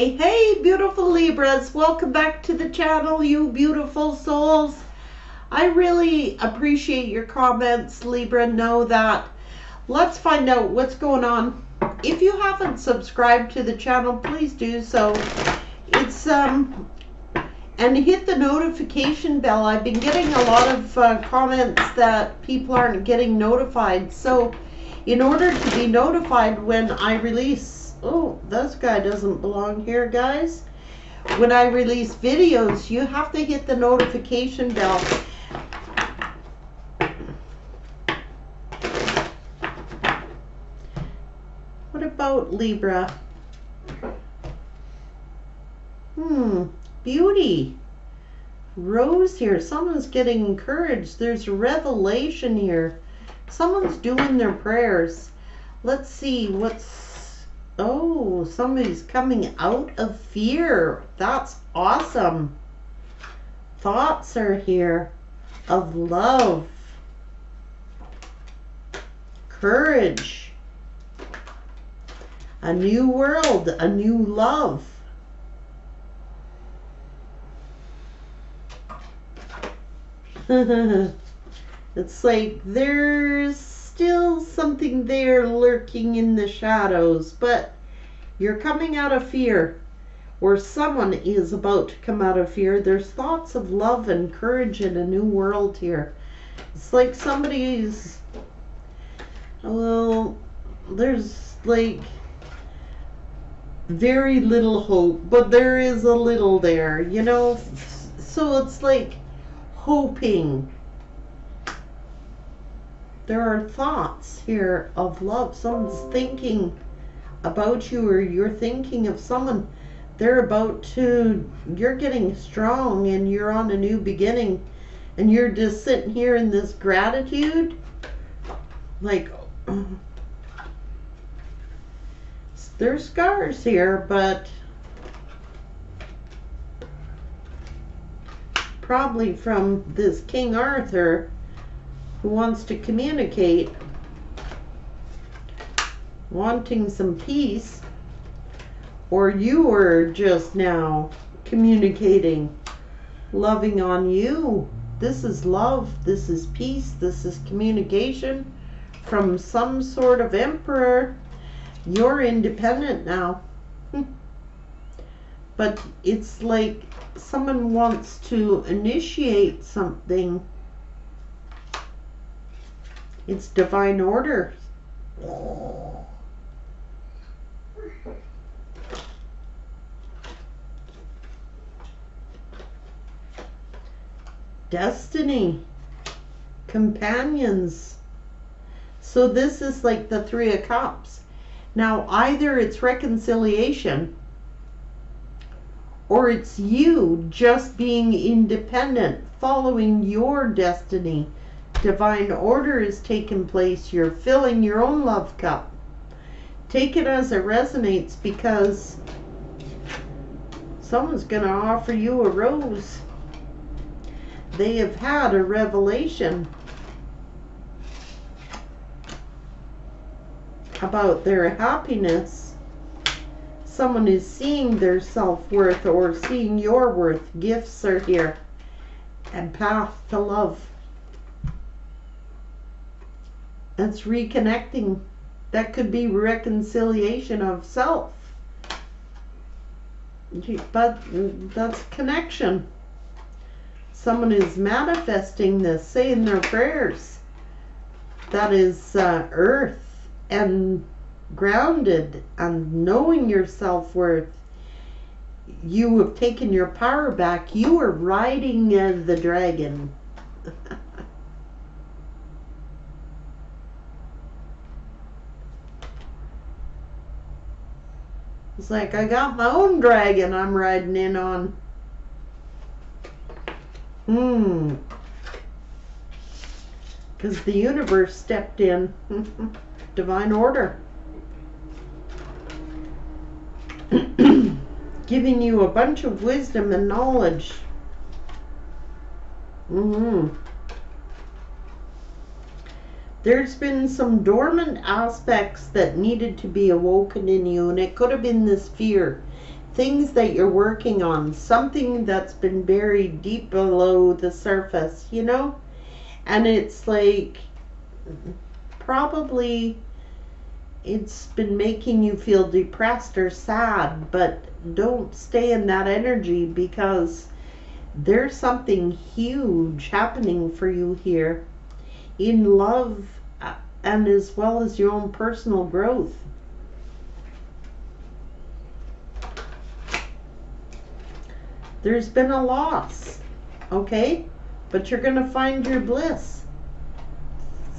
Hey, hey, beautiful Libras. Welcome back to the channel, you beautiful souls. I really appreciate your comments, Libra. Know that. Let's find out what's going on. If you haven't subscribed to the channel, please do so. It's, um, and hit the notification bell. I've been getting a lot of uh, comments that people aren't getting notified. So, in order to be notified when I release oh, this guy doesn't belong here, guys. When I release videos, you have to hit the notification bell. What about Libra? Hmm, beauty. Rose here. Someone's getting encouraged. There's revelation here. Someone's doing their prayers. Let's see what's Oh, somebody's coming out of fear. That's awesome. Thoughts are here of love, courage, a new world, a new love. it's like there's still something there lurking in the shadows, but you're coming out of fear, or someone is about to come out of fear. There's thoughts of love and courage in a new world here. It's like somebody's, well, there's like very little hope, but there is a little there, you know? So it's like hoping there are thoughts here of love. Someone's thinking about you or you're thinking of someone. They're about to, you're getting strong and you're on a new beginning and you're just sitting here in this gratitude. Like, there's scars here, but probably from this King Arthur who wants to communicate, wanting some peace, or you are just now communicating, loving on you. This is love, this is peace, this is communication from some sort of emperor. You're independent now. but it's like someone wants to initiate something it's divine order. Destiny. Companions. So this is like the Three of Cups. Now, either it's reconciliation or it's you just being independent, following your destiny divine order is taking place. You're filling your own love cup. Take it as it resonates because someone's going to offer you a rose. They have had a revelation about their happiness. Someone is seeing their self-worth or seeing your worth. Gifts are here. And path to love. That's reconnecting. That could be reconciliation of self. But that's connection. Someone is manifesting this, saying their prayers. That is uh, earth and grounded and knowing your self worth. You have taken your power back. You are riding uh, the dragon. It's like I got my own dragon I'm riding in on. Hmm. Because the universe stepped in. Divine order. Giving you a bunch of wisdom and knowledge. Mm-hmm there's been some dormant aspects that needed to be awoken in you, and it could have been this fear. things that you're working on, something that's been buried deep below the surface, you know? And it's like probably it's been making you feel depressed or sad, but don't stay in that energy because there's something huge happening for you here in love uh, and as well as your own personal growth. There's been a loss, okay? But you're going to find your bliss.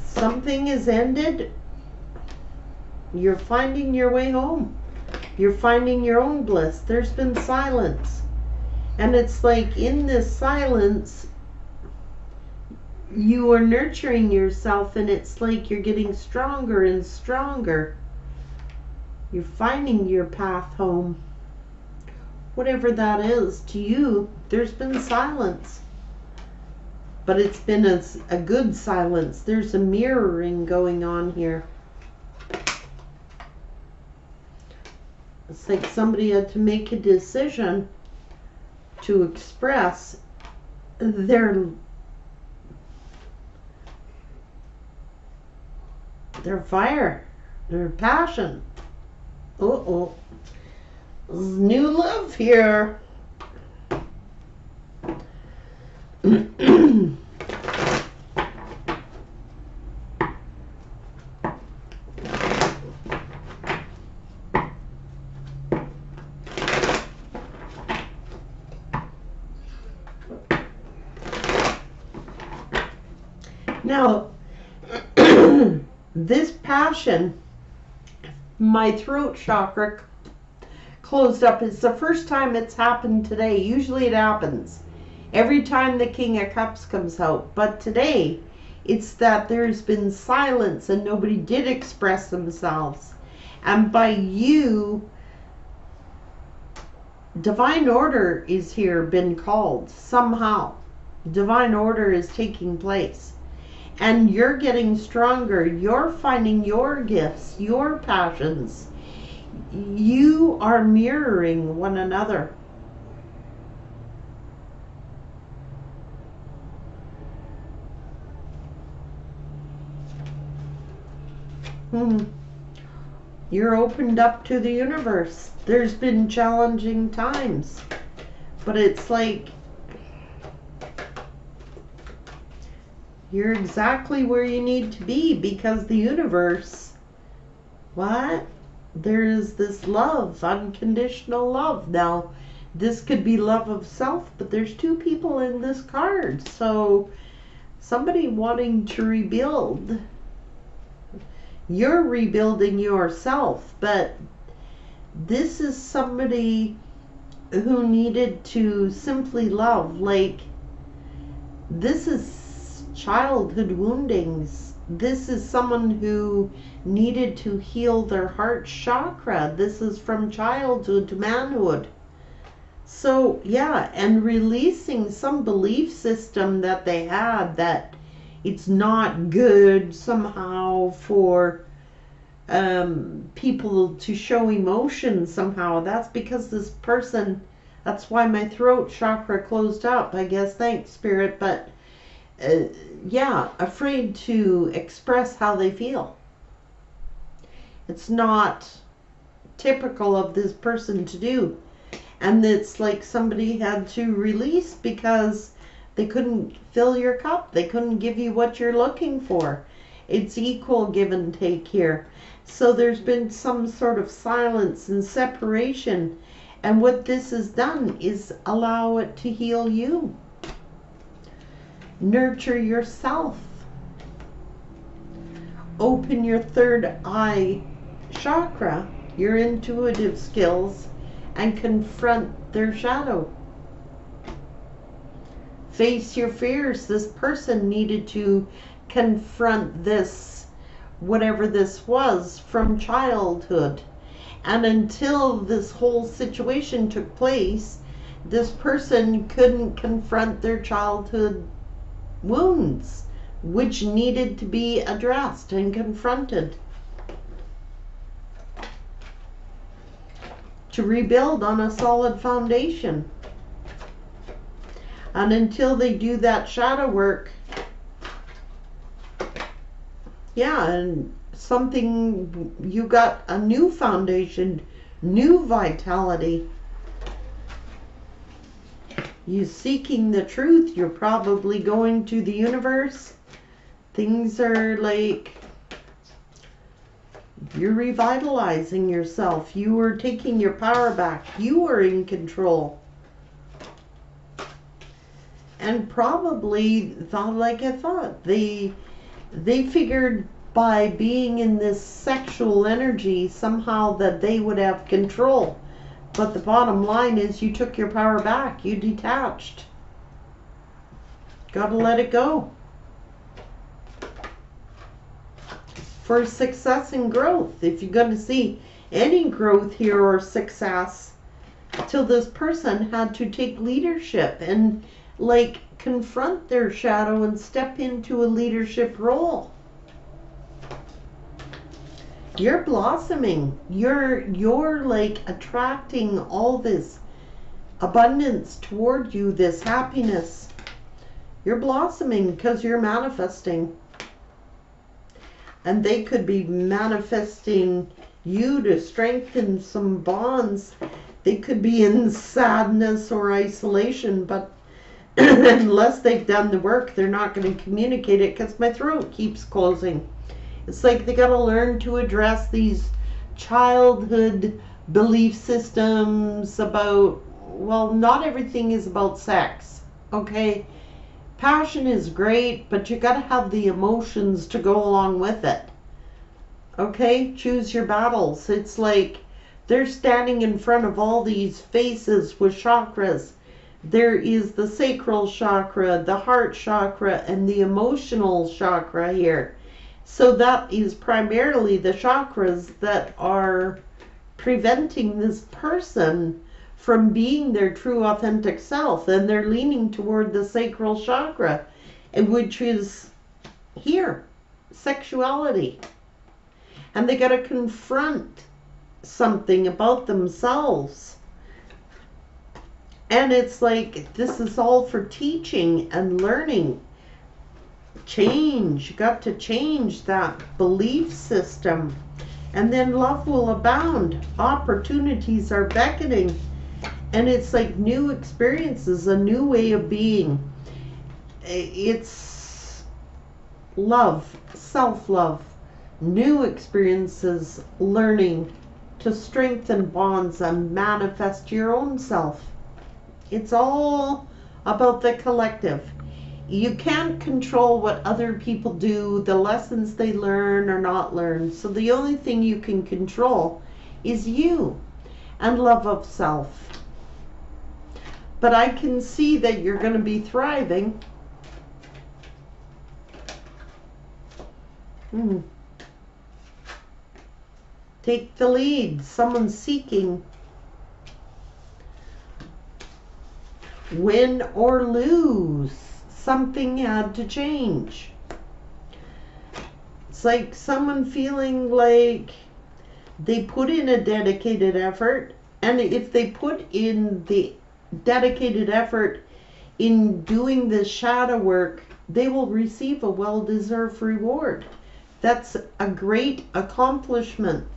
Something is ended. You're finding your way home. You're finding your own bliss. There's been silence. And it's like in this silence, you are nurturing yourself, and it's like you're getting stronger and stronger. You're finding your path home whatever that is to you, there's been silence. But it's been a, a good silence. There's a mirroring going on here. It's like somebody had to make a decision to express their their fire, their passion. Uh oh new love here. now, this passion, my throat chakra closed up. It's the first time it's happened today. Usually it happens every time the King of Cups comes out. But today, it's that there's been silence and nobody did express themselves. And by you, divine order is here, been called somehow. Divine order is taking place. And you're getting stronger. You're finding your gifts, your passions you are mirroring one another. Hmm. You're opened up to the universe. There's been challenging times, but it's like you're exactly where you need to be because the universe. What? there's this love, unconditional love. Now, this could be love of self, but there's two people in this card. So, somebody wanting to rebuild. You're rebuilding yourself, but this is somebody who needed to simply love. Like, this is childhood woundings. This is someone who needed to heal their heart chakra. This is from childhood to manhood. So, yeah, and releasing some belief system that they had that it's not good somehow for um, people to show emotion somehow. That's because this person, that's why my throat chakra closed up, I guess. Thanks, Spirit. But uh, yeah, afraid to express how they feel. It's not typical of this person to do. And it's like somebody had to release because they couldn't fill your cup. They couldn't give you what you're looking for. It's equal give and take here. So there's been some sort of silence and separation. And what this has done is allow it to heal you. Nurture yourself. Open your third eye chakra, your intuitive skills, and confront their shadow. Face your fears. This person needed to confront this, whatever this was, from childhood. And until this whole situation took place, this person couldn't confront their childhood wounds, which needed to be addressed and confronted. to rebuild on a solid foundation. And until they do that shadow work, yeah, and something, you got a new foundation, new vitality. You seeking the truth, you're probably going to the universe. Things are like you're revitalizing yourself. You are taking your power back. You are in control. And probably thought like I thought. They they figured by being in this sexual energy somehow that they would have control. But the bottom line is you took your power back. You detached. Gotta let it go. for success and growth. If you're going to see any growth here or success, till this person had to take leadership and like confront their shadow and step into a leadership role. You're blossoming. You're you're like attracting all this abundance toward you, this happiness. You're blossoming because you're manifesting and they could be manifesting you to strengthen some bonds. They could be in sadness or isolation, but unless they've done the work, they're not going to communicate it because my throat keeps closing. It's like they got to learn to address these childhood belief systems about, well, not everything is about sex, okay? Passion is great, but you got to have the emotions to go along with it. Okay? Choose your battles. It's like they're standing in front of all these faces with chakras. There is the sacral chakra, the heart chakra, and the emotional chakra here. So that is primarily the chakras that are preventing this person from being their true authentic self and they're leaning toward the sacral chakra which is here sexuality. And they got to confront something about themselves. And it's like this is all for teaching and learning change you got to change that belief system and then love will abound opportunities are beckoning and it's like new experiences, a new way of being. It's love, self love, new experiences, learning to strengthen bonds and manifest your own self. It's all about the collective. You can't control what other people do, the lessons they learn or not learn. So the only thing you can control is you and love of self but I can see that you're going to be thriving. Hmm. Take the lead. Someone's seeking. Win or lose. Something had to change. It's like someone feeling like they put in a dedicated effort and if they put in the dedicated effort in doing this shadow work, they will receive a well deserved reward. That's a great accomplishment.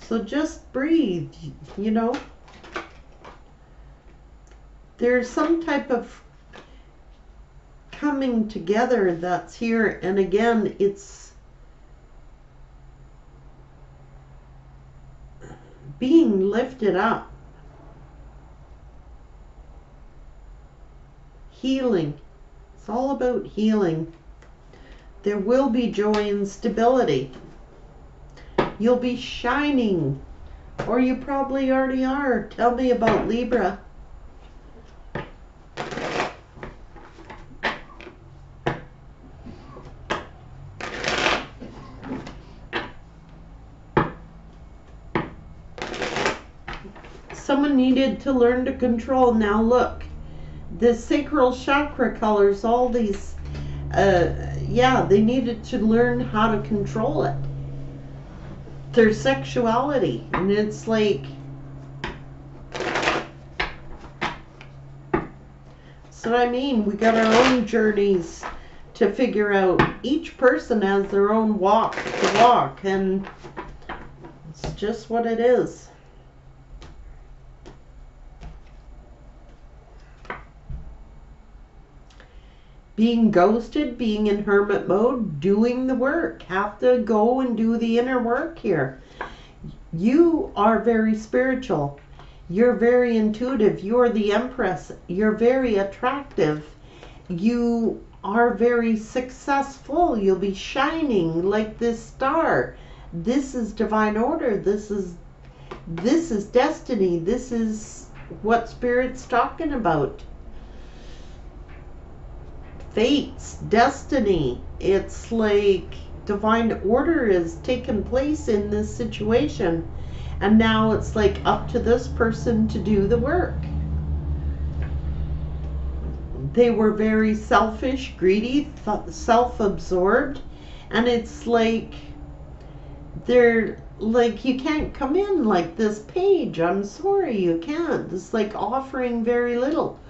So just breathe, you know. There's some type of coming together that's here, and again, it's being lifted up. Healing. It's all about healing. There will be joy and stability. You'll be shining. Or you probably already are. Tell me about Libra. someone needed to learn to control. Now look, the sacral chakra colors, all these, uh, yeah, they needed to learn how to control it. their sexuality. And it's like, so I mean, we got our own journeys to figure out. Each person has their own walk to walk, and it's just what it is. Being ghosted, being in hermit mode, doing the work. Have to go and do the inner work here. You are very spiritual. You're very intuitive. You're the empress. You're very attractive. You are very successful. You'll be shining like this star. This is divine order. This is this is destiny. This is what spirit's talking about fates, destiny. It's like divine order is taking place in this situation. And now it's like up to this person to do the work. They were very selfish, greedy, self absorbed. And it's like they're like, you can't come in like this page. I'm sorry, you can't. It's like offering very little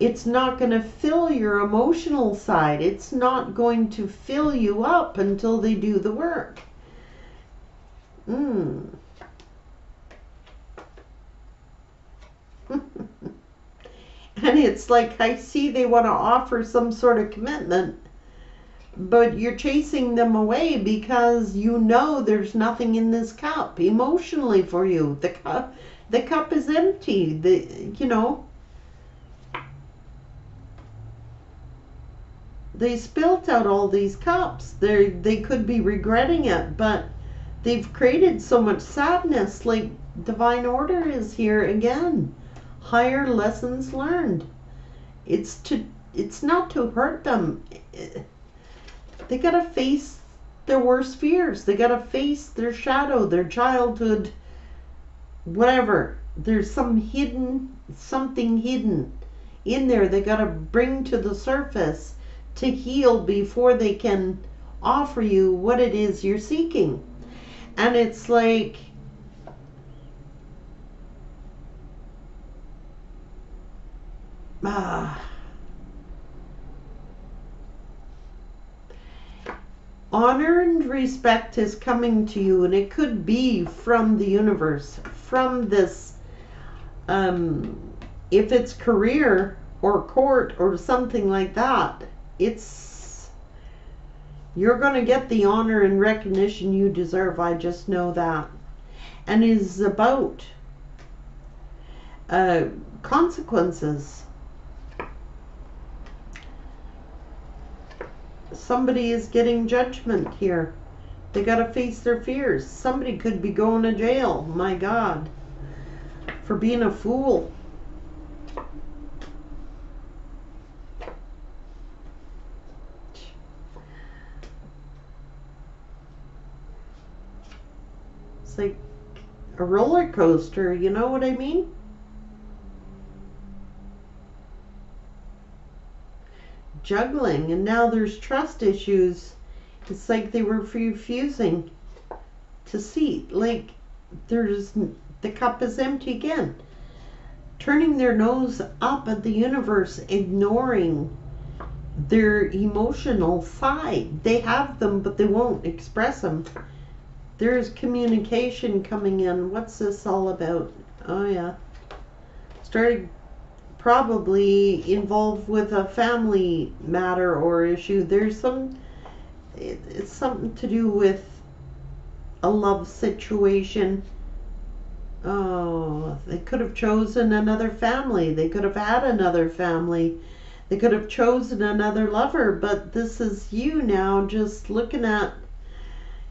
it's not going to fill your emotional side. It's not going to fill you up until they do the work. Mm. and it's like I see they want to offer some sort of commitment, but you're chasing them away because you know there's nothing in this cup emotionally for you. The cup the cup is empty. The you know, they spilt out all these cups. They they could be regretting it, but they've created so much sadness. Like divine order is here again. Higher lessons learned. It's to it's not to hurt them. They gotta face their worst fears. They gotta face their shadow, their childhood, whatever. There's some hidden something hidden in there they gotta bring to the surface to heal before they can offer you what it is you're seeking. And it's like, ah. Honor and respect is coming to you, and it could be from the universe, from this, um, if it's career or court or something like that it's you're going to get the honor and recognition you deserve. I just know that. And it is about uh, consequences. Somebody is getting judgment here. They got to face their fears. Somebody could be going to jail. My God. For being a fool. Like a roller coaster, you know what I mean? Juggling, and now there's trust issues. It's like they were refusing to see. Like there's the cup is empty again. Turning their nose up at the universe, ignoring their emotional side. They have them, but they won't express them. There's communication coming in. What's this all about? Oh, yeah. Started probably involved with a family matter or issue. There's some, it's something to do with a love situation. Oh, they could have chosen another family. They could have had another family. They could have chosen another lover, but this is you now just looking at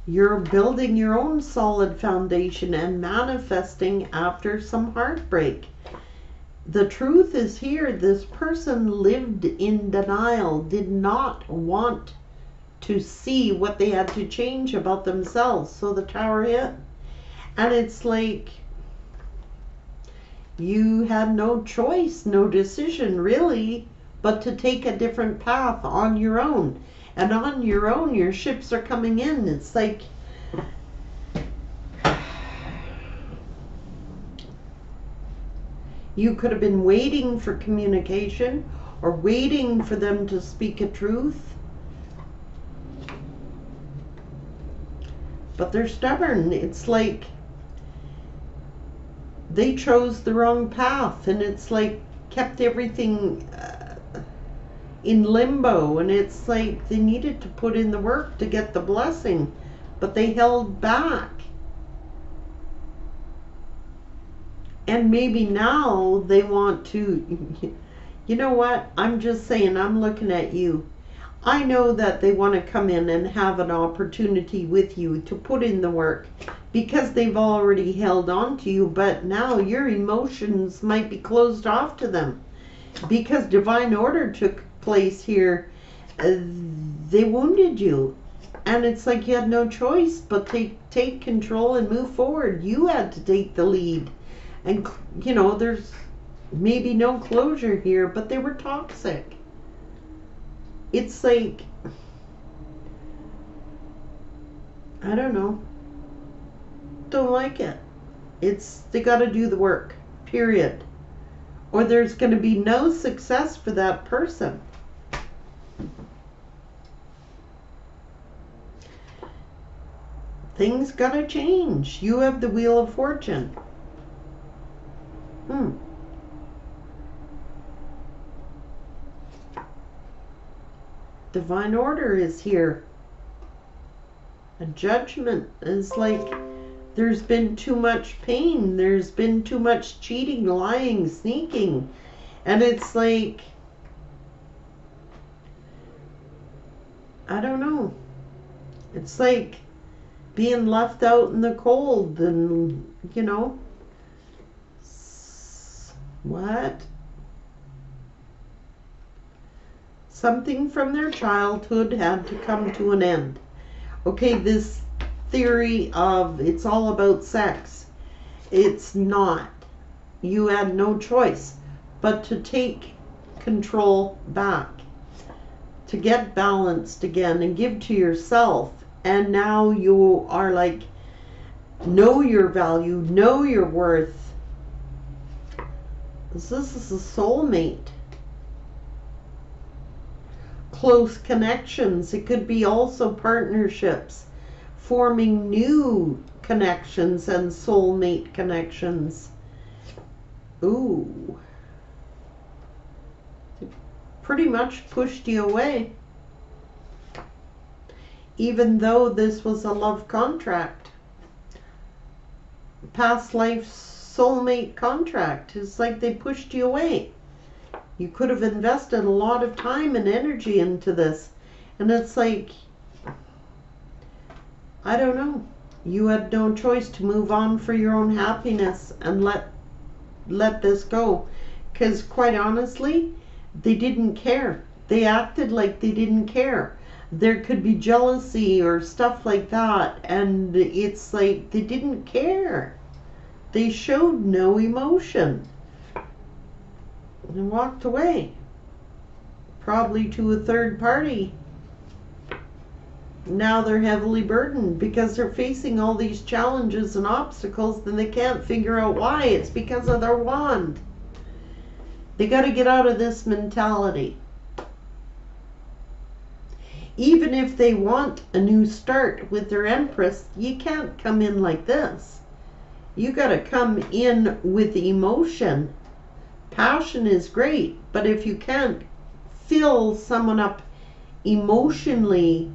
you're building your own solid foundation and manifesting after some heartbreak. The truth is here this person lived in denial, did not want to see what they had to change about themselves. So the tower hit. And it's like you had no choice, no decision really, but to take a different path on your own and on your own your ships are coming in. It's like you could have been waiting for communication or waiting for them to speak a truth. But they're stubborn. It's like they chose the wrong path and it's like kept everything uh, in limbo and it's like they needed to put in the work to get the blessing but they held back. And maybe now they want to you know what? I'm just saying i'm looking at you. I know that they want to come in and have an opportunity with you to put in the work because they've already held on to you but now your emotions might be closed off to them because divine order took place here uh, they wounded you. And it's like you had no choice but to take control and move forward. You had to take the lead. And you know there's maybe no closure here but they were toxic. It's like i don't know. Don't like it. It's they got to do the work period. Or there's going to be no success for that person things gonna change you have the wheel of fortune Hmm. Divine order is here. A judgment is like there's been too much pain, there's been too much cheating, lying, sneaking. And it's like, I don't know. It's like being left out in the cold and, you know, what? Something from their childhood had to come to an end. Okay, this theory of it's all about sex, it's not. You had no choice but to take control back, to get balanced again and give to yourself. And now you are like, know your value, know your worth, this is a soulmate. Close connections. It could be also partnerships, forming new connections and soulmate connections. Ooh. Pretty much pushed you away. Even though this was a love contract. Past life soulmate contract. It's like they pushed you away. You could have invested a lot of time and energy into this. And it's like, I don't know. You had no choice to move on for your own happiness and let let this go. Because quite honestly, they didn't care. They acted like they didn't care. There could be jealousy or stuff like that. And it's like they didn't care. They showed no emotion and walked away, probably to a third party. Now they're heavily burdened because they're facing all these challenges and obstacles and they can't figure out why. It's because of their wand. They got to get out of this mentality. Even if they want a new start with their Empress, you can't come in like this you got to come in with emotion. Passion is great, but if you can't fill someone up emotionally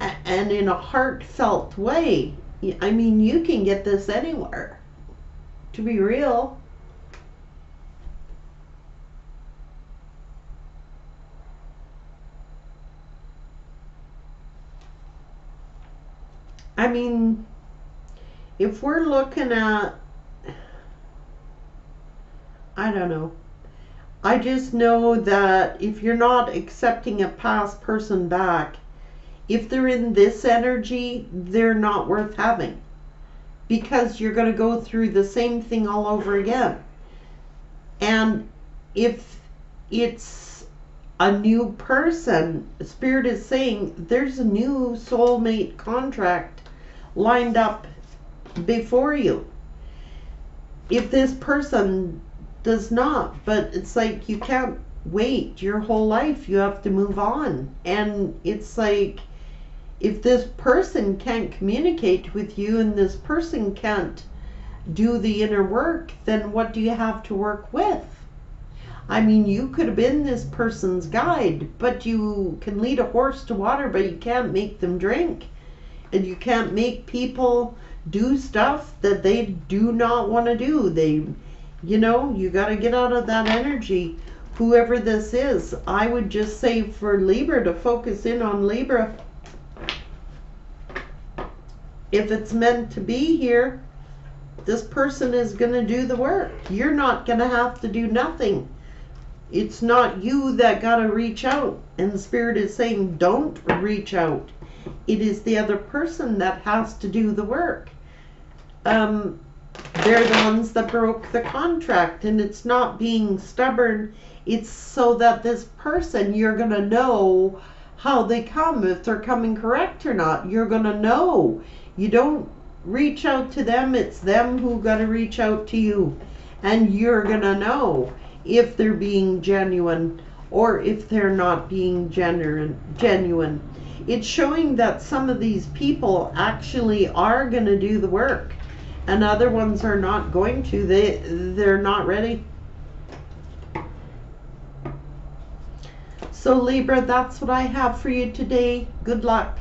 and in a heartfelt way, I mean, you can get this anywhere. To be real. I mean, if we're looking at, I don't know. I just know that if you're not accepting a past person back, if they're in this energy, they're not worth having. Because you're going to go through the same thing all over again. And if it's a new person, Spirit is saying there's a new soulmate contract lined up before you. If this person does not. But it's like you can't wait your whole life. You have to move on. And it's like if this person can't communicate with you and this person can't do the inner work, then what do you have to work with? I mean, you could have been this person's guide, but you can lead a horse to water, but you can't make them drink. And you can't make people do stuff that they do not want to do. They, you know, you got to get out of that energy. Whoever this is, I would just say for Libra to focus in on Libra. If it's meant to be here, this person is going to do the work. You're not going to have to do nothing. It's not you that got to reach out. And Spirit is saying, don't reach out. It is the other person that has to do the work. Um, they're the ones that broke the contract, and it's not being stubborn. It's so that this person, you're going to know how they come, if they're coming correct or not. You're going to know. You don't reach out to them, it's them who got to reach out to you. And you're going to know if they're being genuine or if they're not being genuine. genuine. It's showing that some of these people actually are going to do the work and other ones are not going to. They they're not ready. So Libra, that's what I have for you today. Good luck.